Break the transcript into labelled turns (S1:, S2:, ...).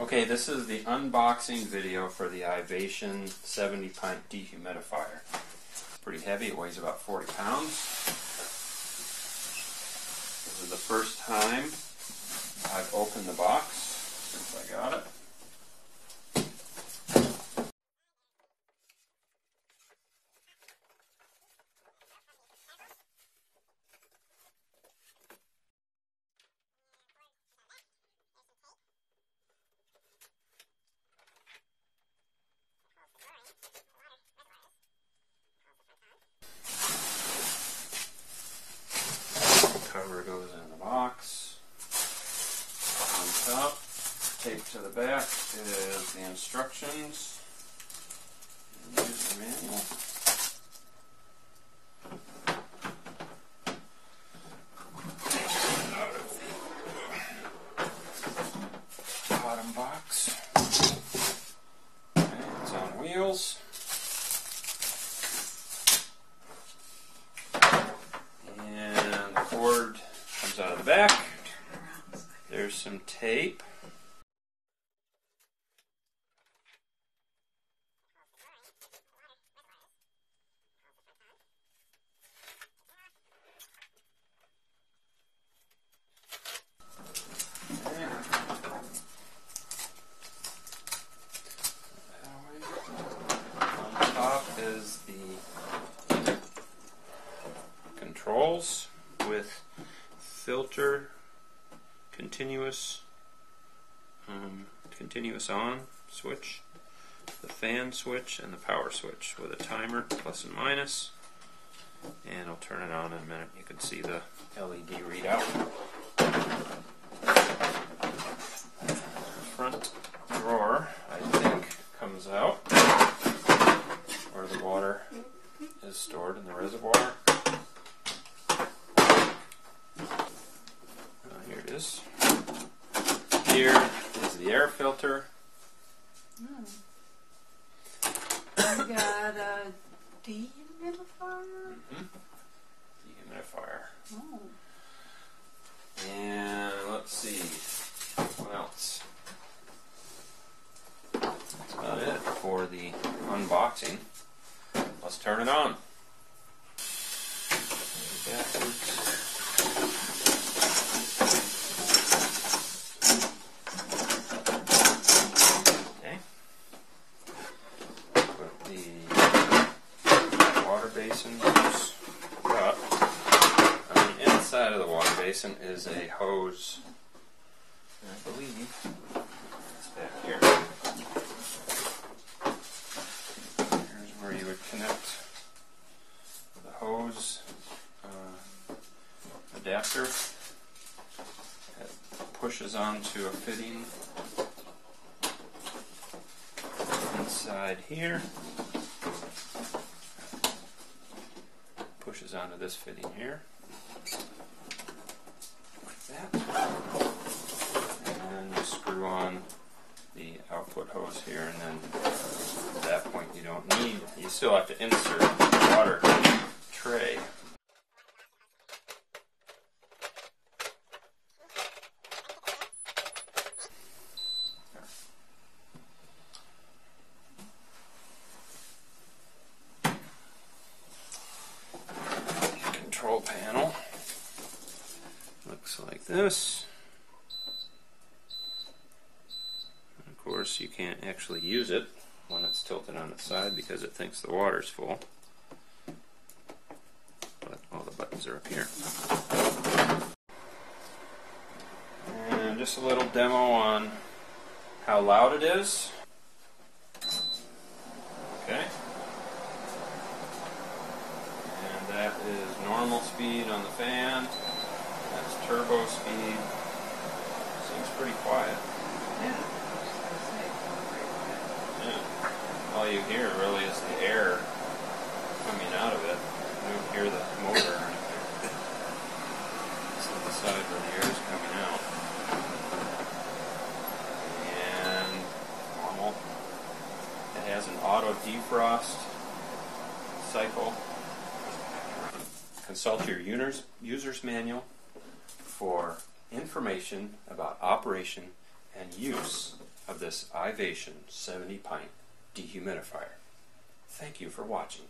S1: Okay, this is the unboxing video for the Ivation 70 pint dehumidifier. Pretty heavy, it weighs about 40 pounds. This is the first time I've opened the box since I got it. cover goes in the box. On top, taped to the back is the instructions and user manual. The bottom box. It's on wheels. And the cord comes out of the back. There's some tape. On top is the controls with filter continuous um, continuous on switch the fan switch and the power switch with a timer plus and minus. And I'll turn it on in a minute. You can see the LED readout. Front drawer I think comes out where the water is stored in the reservoir Uh, here it is. Here is the air filter. Oh.
S2: You got a dehumidifier? Mm-hmm.
S1: Dehumidifier.
S2: Oh.
S1: And let's see. What else? That's about it for the unboxing. Let's turn it on. Backwards. Okay. Put the water basin up. On the inside of the water basin is a hose. And I believe it's back here. Here's where you would connect the hose uh, adapter. It pushes onto a fitting inside here. Pushes onto this fitting here. That. And screw on the output hose here, and then at that point you don't need, you still have to insert the water tray. Control panel this. Of course, you can't actually use it when it's tilted on its side because it thinks the water's full. But all the buttons are up here. And just a little demo on how loud it is. Okay. And that is normal speed on the fan. Turbo speed. Seems pretty quiet.
S2: Yeah.
S1: Yeah. All you hear really is the air coming out of it. You don't hear the motor or anything. It's on the side where the air is coming out. And normal. It has an auto defrost cycle. Consult your user's manual for information about operation and use of this Ivation 70 pint dehumidifier. Thank you for watching.